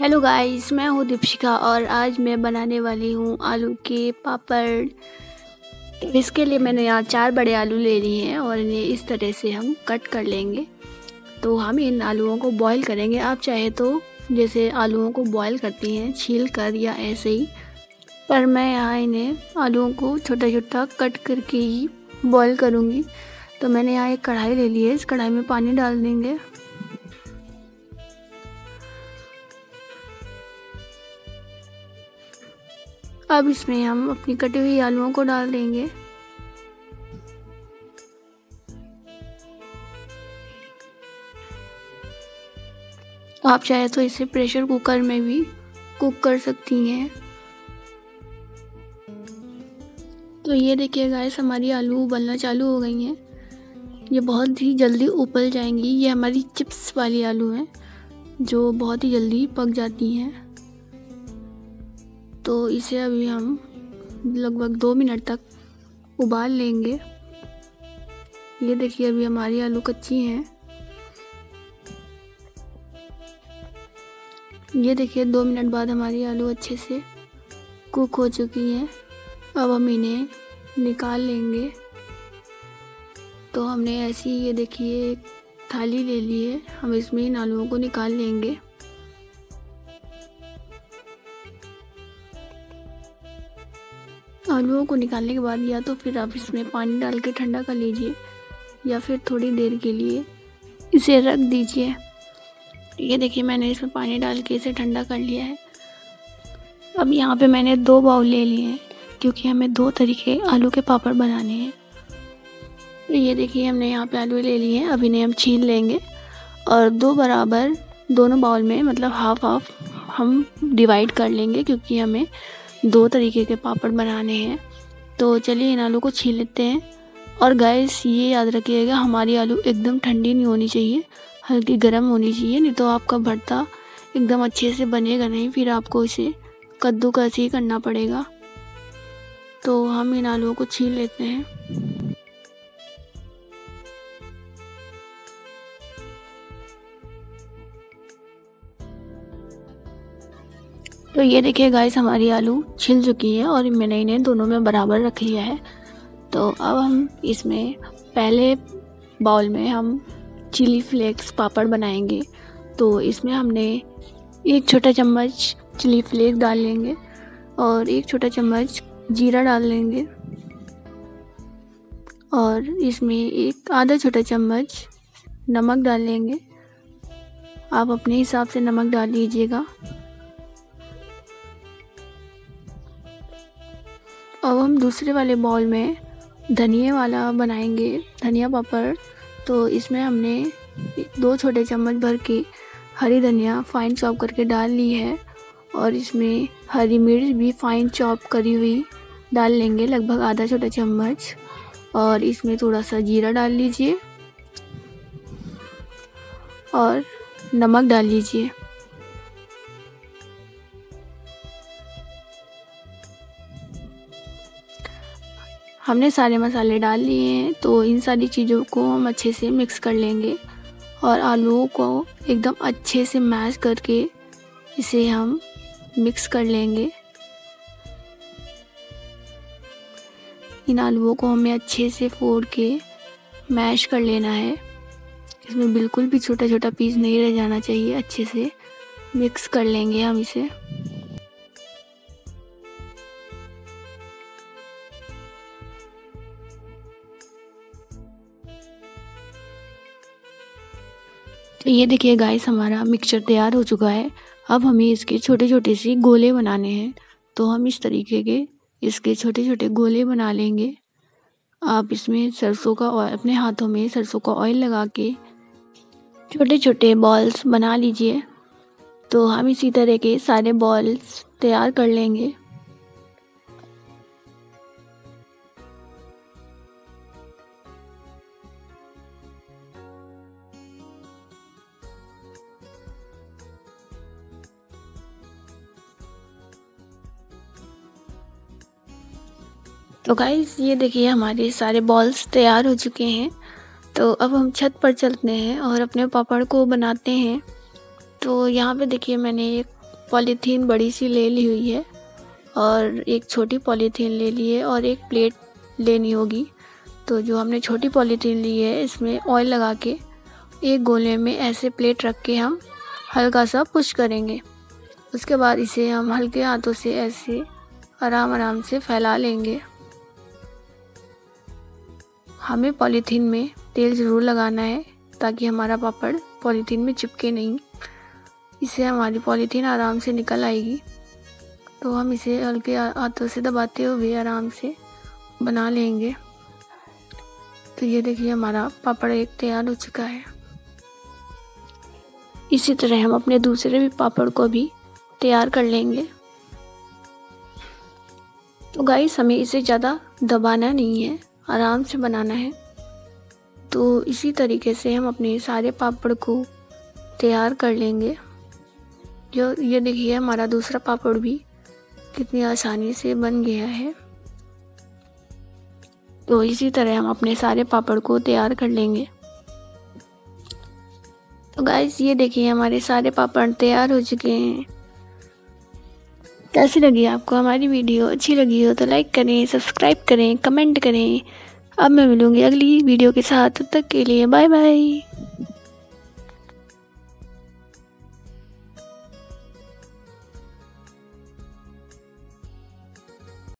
Hello guys मैं हूँ दीपशिका और आज मैं बनाने वाली हूँ आलू के पापड़। तो इसके लिए मैंने यहाँ चार बड़े आलू ले लिए हैं और इन्हें इस तरह से हम कट कर लेंगे। तो हम इन आलूओं को बॉईल करेंगे। आप चाहे तो जैसे आलूओं को बॉईल करती हैं, छील कर या ऐसे ही। पर मैं यहाँ इन्हें आलूओं को छोटा छोटा कट करके ही बॉईल करूँगी। तो मैंने यहाँ एक कढ़ाई ले ली है। इस कढ़ाई में पानी डाल देंगे। अब इसमें हम अपनी कटी हुई आलुओं को डाल देंगे। आप चाहे तो इसे प्रेशर कुकर में भी कुक कर सकती हैं। तो ये देखिए गाइस हमारी आलू उबलना चालू हो गई हैं। ये बहुत ही जल्दी उबल जाएँगी। ये हमारी चिप्स वाली आलू हैं, जो बहुत ही जल्दी पक जाती हैं। तो इसे अभी हम लगभग दो मिनट तक उबाल लेंगे। ये देखिए, अभी हमारी आलू कच्ची हैं। ये देखिए, दो मिनट बाद हमारी आलू अच्छे से कुक हो चुकी हैं। अब हम इन्हें निकाल लेंगे। तो हमने ऐसी, ये देखिए थाली ले ली है। हम इसमें इन आलूओं को निकाल लेंगे। आलूओं को निकालने के बाद या तो फिर आप इसमें पानी डाल के ठंडा कर लीजिए, या फिर थोड़ी देर के लिए इसे रख दीजिए। ये देखिए, मैंने इसमें पानी डाल के इसे ठंडा कर लिया है। अब यहाँ पे मैंने दो बाउल ले लिए हैं, क्योंकि हमें दो तरीके आलू के पापड़ बनाने हैं। ये देखिए, हमने यहाँ पे आलू ले लिए हैं, अब इन्हें हम छीन लेंगे। और दो बराबर दोनों बाउल में मतलब हाफ़ हाफ़ हम डिवाइड कर लेंगे, क्योंकि हमें दो तरीके के पापड़ बनाने हैं। तो चलिए इन आलू को छीन लेते हैं। और गैस ये याद रखिएगा, हमारी आलू एकदम ठंडी नहीं होनी चाहिए, हल्की गर्म होनी चाहिए, नहीं तो आपका भरता एकदम अच्छे से बनेगा नहीं, फिर आपको इसे कद्दू कैसे ही करना पड़ेगा। तो हम इन आलूओं को छीन लेते हैं। तो ये देखिए गाइस हमारी आलू छिल चुकी है और मैंने इन्हें दोनों में बराबर रख लिया है। तो अब हम इसमें पहले बाउल में हम चिली फ्लेक्स पापड़ बनाएँगे। तो इसमें हमने एक छोटा चम्मच चिली फ्लेक्स डाल लेंगे और एक छोटा चम्मच जीरा डाल लेंगे। और इसमें एक आधा छोटा चम्मच नमक डाल लेंगे। आप अपने हिसाब से नमक डाल लीजिएगा। अब हम दूसरे वाले बॉल में धनिया वाला बनाएँगे, धनिया पापड़। तो इसमें हमने दो छोटे चम्मच भर के हरी धनिया फाइन चॉप करके डाल ली है और इसमें हरी मिर्च भी फाइन चॉप करी हुई डाल लेंगे, लगभग आधा छोटा चम्मच। और इसमें थोड़ा सा जीरा डाल लीजिए और नमक डाल लीजिए। हमने सारे मसाले डाल लिए हैं तो इन सारी चीज़ों को हम अच्छे से मिक्स कर लेंगे। और आलूओं को एकदम अच्छे से मैश करके इसे हम मिक्स कर लेंगे। इन आलूओं को हमें अच्छे से फोड़ के मैश कर लेना है। इसमें बिल्कुल भी छोटा छोटा पीस नहीं रह जाना चाहिए, अच्छे से मिक्स कर लेंगे हम इसे। तो ये देखिए गाइस हमारा मिक्सचर तैयार हो चुका है। अब हमें इसके छोटे छोटे से गोले बनाने हैं। तो हम इस तरीके के इसके छोटे छोटे गोले बना लेंगे। आप इसमें सरसों का ऑयल अपने हाथों में सरसों का ऑयल लगा के छोटे छोटे बॉल्स बना लीजिए। तो हम इसी तरह के सारे बॉल्स तैयार कर लेंगे। तो गाइस ये देखिए हमारे सारे बॉल्स तैयार हो चुके हैं। तो अब हम छत पर चलते हैं और अपने पापड़ को बनाते हैं। तो यहाँ पे देखिए मैंने एक पॉलीथीन बड़ी सी ले ली हुई है और एक छोटी पॉलीथीन ले ली है और एक प्लेट लेनी होगी। तो जो हमने छोटी पॉलीथीन ली है, इसमें ऑयल लगा के एक गोले में ऐसे प्लेट रख के हम हल्का सा पुश करेंगे। उसके बाद इसे हम हल्के हाथों से ऐसे आराम आराम से फैला लेंगे। हमें पॉलीथीन में तेल ज़रूर लगाना है, ताकि हमारा पापड़ पॉलीथीन में चिपके नहीं। इससे हमारी पॉलीथीन आराम से निकल आएगी। तो हम इसे हल्के हाथों से दबाते हुए आराम से बना लेंगे। तो ये देखिए, हमारा पापड़ एक तैयार हो चुका है। इसी तरह हम अपने दूसरे भी पापड़ को भी तैयार कर लेंगे। तो गाइस हमें इसे ज़्यादा दबाना नहीं है। आराम से बनाना है। तो इसी तरीके से हम अपने सारे पापड़ को तैयार कर लेंगे। जो, ये देखिए, हमारा दूसरा पापड़ भी कितनी आसानी से बन गया है। तो इसी तरह हम अपने सारे पापड़ को तैयार कर लेंगे। तो गाइस ये देखिए, हमारे सारे पापड़ तैयार हो चुके हैं। कैसी लगी आपको हमारी वीडियो? अच्छी लगी हो तो लाइक करें सब्सक्राइब करें कमेंट करें। अब मैं मिलूँगी अगली वीडियो के साथ, तब तक के लिए बाय बाय